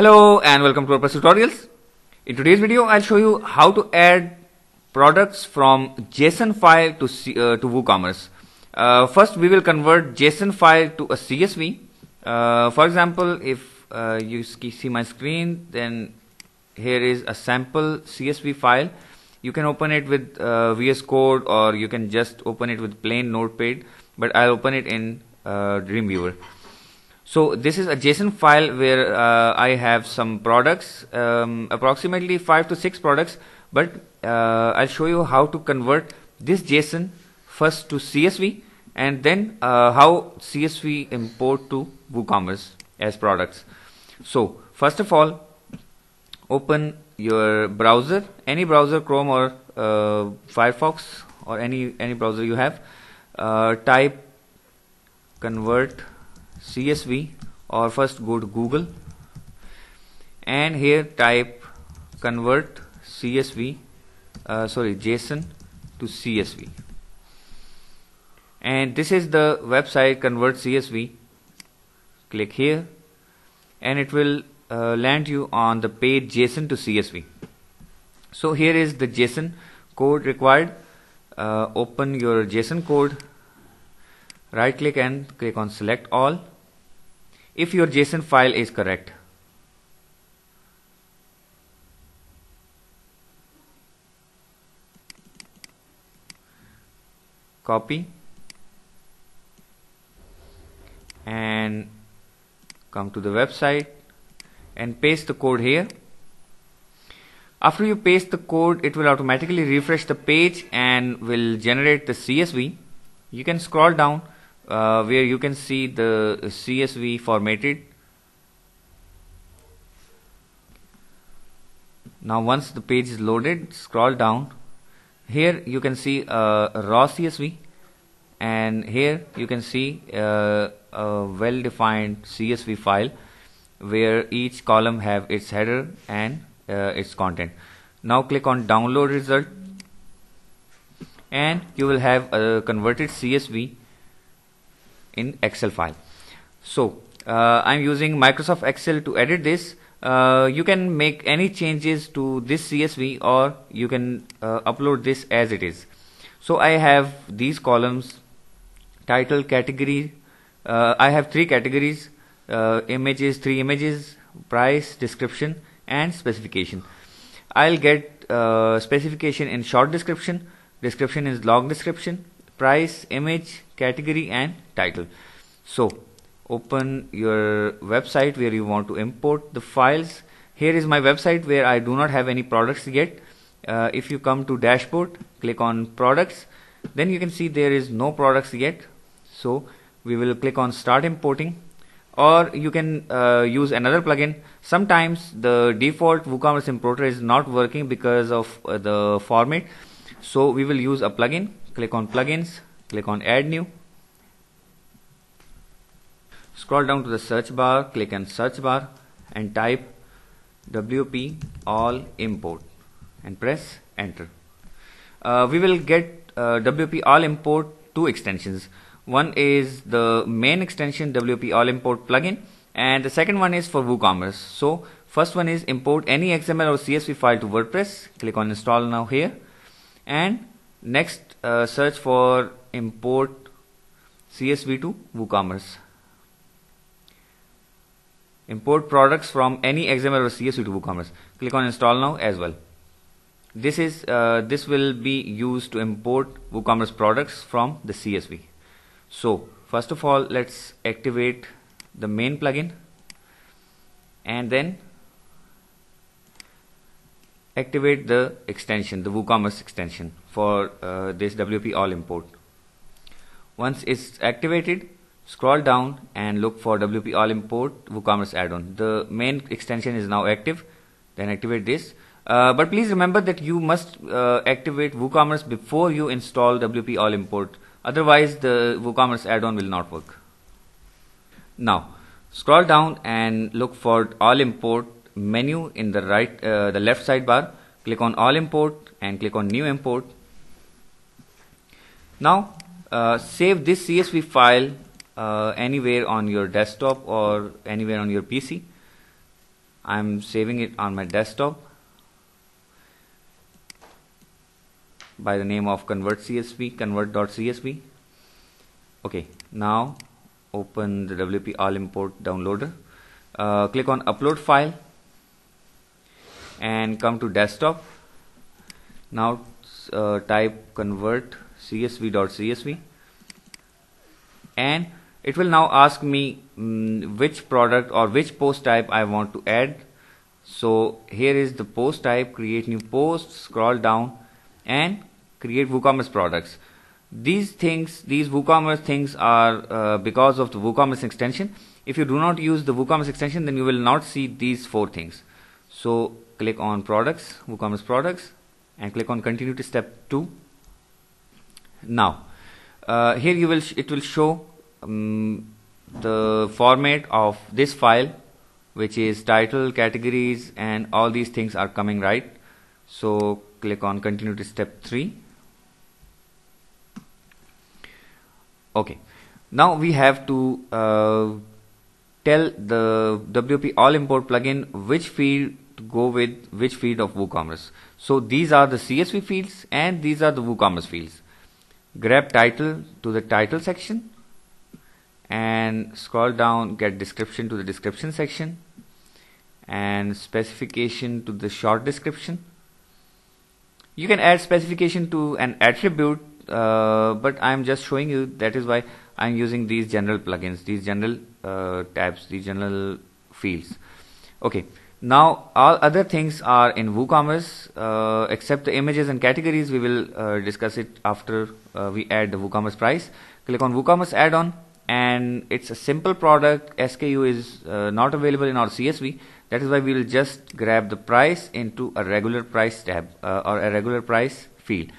Hello and welcome to WordPress tutorials. In today's video, I'll show you how to add products from JSON file to, C, uh, to WooCommerce. Uh, first, we will convert JSON file to a CSV. Uh, for example, if uh, you see my screen, then here is a sample CSV file. You can open it with uh, VS Code or you can just open it with plain Notepad, but I'll open it in uh, Dreamweaver. So this is a JSON file where uh, I have some products, um, approximately five to six products, but uh, I'll show you how to convert this JSON first to CSV and then uh, how CSV import to WooCommerce as products. So first of all, open your browser, any browser, Chrome or uh, Firefox or any any browser you have. Uh, type convert CSV or first go to Google. And here type convert CSV uh, sorry JSON to CSV and this is the website convert CSV click here. And it will uh, land you on the page JSON to CSV so here is the JSON code required. Uh, open your JSON code. Right click and click on select all if your JSON file is correct. Copy and come to the website and paste the code here. After you paste the code, it will automatically refresh the page and will generate the CSV. You can scroll down uh, where you can see the CSV formatted. Now once the page is loaded scroll down. Here you can see a raw CSV and here you can see uh, a well defined CSV file where each column have its header and uh, its content. Now click on download result. And you will have a converted CSV in Excel file. So uh, I'm using Microsoft Excel to edit this. Uh, you can make any changes to this CSV or you can uh, upload this as it is. So I have these columns title category uh, I have three categories uh, images three images price description and specification I'll get uh, specification in short description description is long description price image category and title. So open your website where you want to import the files. Here is my website where I do not have any products yet. Uh, if you come to dashboard click on products. Then you can see there is no products yet. So we will click on start importing. Or you can uh, use another plugin. Sometimes the default WooCommerce importer is not working because of uh, the format. So we will use a plugin. Click on plugins click on add new. Scroll down to the search bar click on search bar and type WP all import and press enter. Uh, we will get uh, WP all import two extensions. One is the main extension WP all import plugin and the second one is for WooCommerce. So first one is import any XML or CSV file to WordPress. Click on install now here. And next uh, search for import CSV to WooCommerce. Import products from any XML or CSV to WooCommerce. Click on install now as well. This is uh, this will be used to import WooCommerce products from the CSV. So first of all, let's activate the main plugin and then activate the extension, the WooCommerce extension for uh, this WP all import. Once it's activated, scroll down and look for WP all import WooCommerce add-on. The main extension is now active. Then activate this. Uh, but please remember that you must uh, activate WooCommerce before you install WP all import. Otherwise, the WooCommerce add-on will not work. Now, scroll down and look for all import menu in the right uh, the left sidebar click on all import and click on new import now uh, save this CSV file uh, anywhere on your desktop or anywhere on your PC I'm saving it on my desktop by the name of convert CSV convert.csv okay now open the WP all import downloader. Uh, click on upload file and come to desktop. Now uh, type convert csv.csv and it will now ask me um, which product or which post type I want to add. So here is the post type create new post scroll down and create WooCommerce products. These things these WooCommerce things are uh, because of the WooCommerce extension. If you do not use the WooCommerce extension then you will not see these four things. So click on products WooCommerce products and click on continue to step 2 now uh, here you will it will show um, the format of this file which is title categories and all these things are coming right? So click on continue to step 3 okay. Now we have to uh, tell the WP all import plugin which field to go with which field of WooCommerce. So these are the CSV fields and these are the WooCommerce fields grab title to the title section and scroll down get description to the description section and specification to the short description. You can add specification to an attribute uh, but I'm just showing you that is why I'm using these general plugins these general uh, tabs these general fields. Okay now all other things are in WooCommerce uh, except the images and categories. We will uh, discuss it after uh, we add the WooCommerce price. Click on WooCommerce add-on and it's a simple product. SKU is uh, not available in our CSV that is why we will just grab the price into a regular price tab uh, or a regular price field.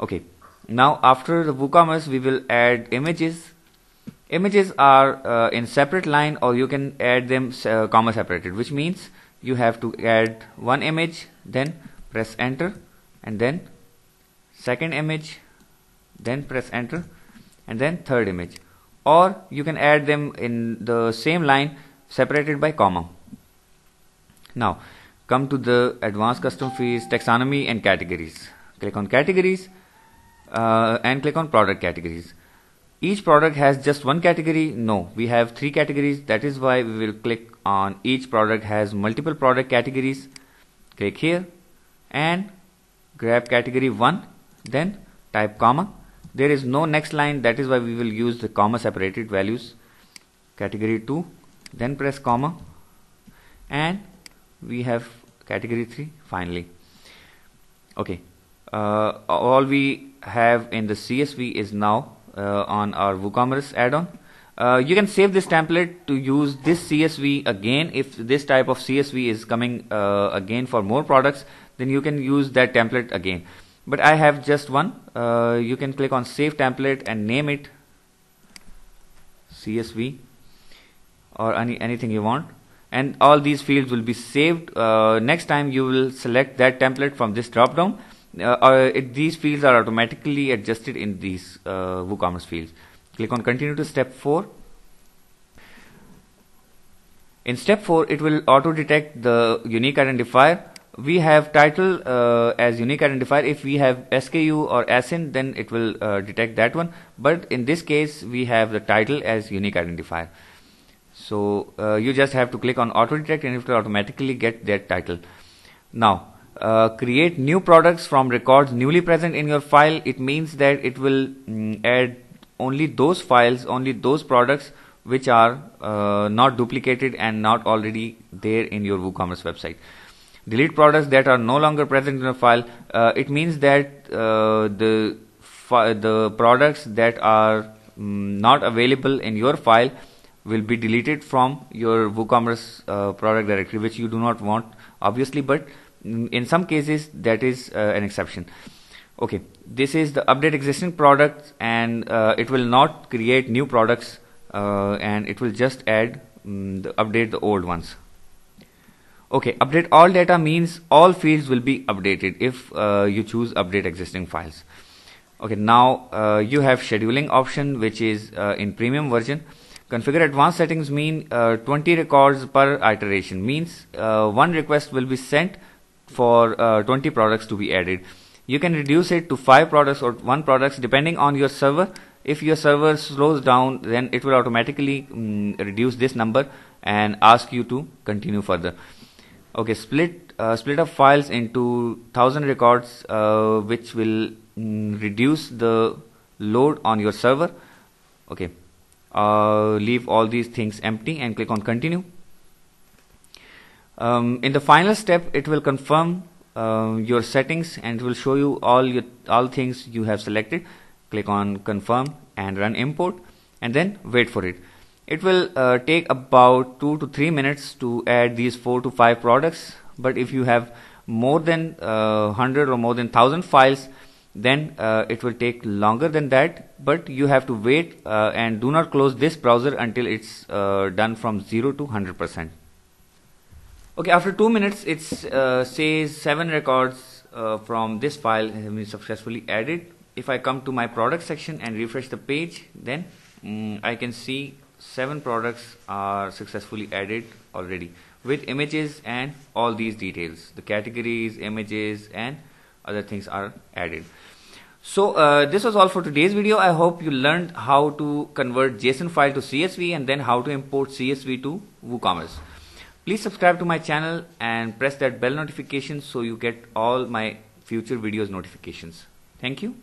Okay. Now after the WooCommerce we will add images images are uh, in separate line or you can add them uh, comma separated which means you have to add one image then press enter and then second image then press enter and then third image or you can add them in the same line separated by comma. Now come to the advanced custom fields taxonomy and categories. Click on categories uh, and click on product categories. Each product has just one category. No, we have three categories. That is why we will click on each product has multiple product categories. Click here and grab category 1 then type comma. There is no next line. That is why we will use the comma separated values. Category 2 then press comma. And we have category 3 finally. Okay. Uh, all we have in the CSV is now on our WooCommerce add-on. Uh, you can save this template to use this CSV again. If this type of CSV is coming uh, again for more products then you can use that template again. But I have just one. Uh, you can click on save template and name it CSV or any anything you want. And all these fields will be saved. Uh, next time you will select that template from this drop down uh, it, these fields are automatically adjusted in these uh, WooCommerce fields. Click on continue to step 4 in step 4 it will auto detect the unique identifier. We have title uh, as unique identifier. If we have SKU or ASIN then it will uh, detect that one. But in this case we have the title as unique identifier. So uh, you just have to click on auto detect and it will automatically get that title. Now uh, create new products from records newly present in your file it means that it will mm, add only those files only those products which are uh, not duplicated and not already there in your WooCommerce website. Delete products that are no longer present in a file uh, it means that uh, the the products that are um, not available in your file will be deleted from your WooCommerce uh, product directory which you do not want obviously but in some cases that is uh, an exception. Okay. This is the update existing products and uh, it will not create new products uh, and it will just add um, the update the old ones. Okay. Update all data means all fields will be updated if uh, you choose update existing files. Okay. Now uh, you have scheduling option which is uh, in premium version. Configure advanced settings mean uh, 20 records per iteration. Means one request will be sent for uh, 20 products to be added. You can reduce it to 5 products or 1 products depending on your server. If your server slows down then it will automatically um, reduce this number and ask you to continue further. Okay, split uh, split up files into 1000 records uh, which will um, reduce the load on your server. Okay uh, leave all these things empty and click on continue. Um, in the final step, it will confirm uh, your settings and it will show you all your all things you have selected. Click on confirm and run import and then wait for it. It will uh, take about two to three minutes to add these four to five products. But if you have more than uh, 100 or more than 1000 files, then uh, it will take longer than that but you have to wait uh, and do not close this browser until it's uh, done from 0 to 100% okay after 2 minutes it uh, says 7 records uh, from this file have been successfully added if I come to my product section and refresh the page then um, I can see 7 products are successfully added already with images and all these details the categories images and other things are added so uh, this was all for today's video. I hope you learned how to convert JSON file to CSV and then how to import CSV to WooCommerce. Please subscribe to my channel and press that bell notification so you get all my future videos notifications. Thank you.